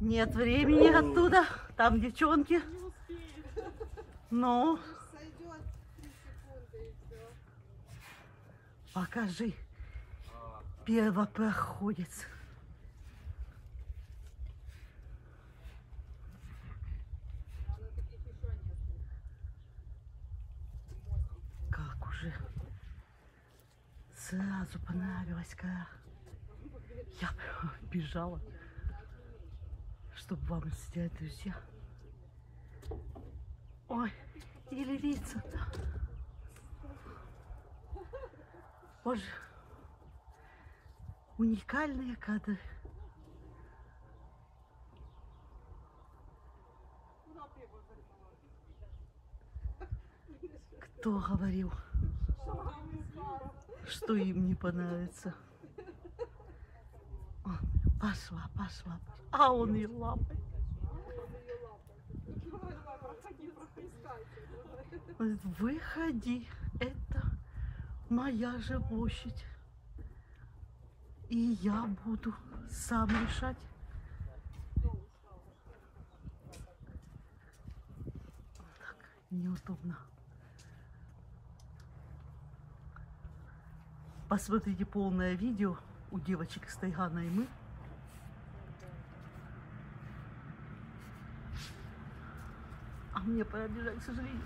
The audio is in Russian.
Нет времени оттуда. Там девчонки. Ну, Сойдет 3 секунды и все. покажи. Первопроходец. Как уже сразу понравилась гора. Я прям бежала, чтобы вам сделать, друзья. Ой, и львица. Боже, уникальные кадры. Кто говорил, что им не понравится? Пошла, пошла. А он и. Говорит, Выходи, это моя же площадь. И я буду сам решать. Так, неудобно. Посмотрите полное видео у девочек с Тайгана и мы. Мне пора бежать, к сожалению.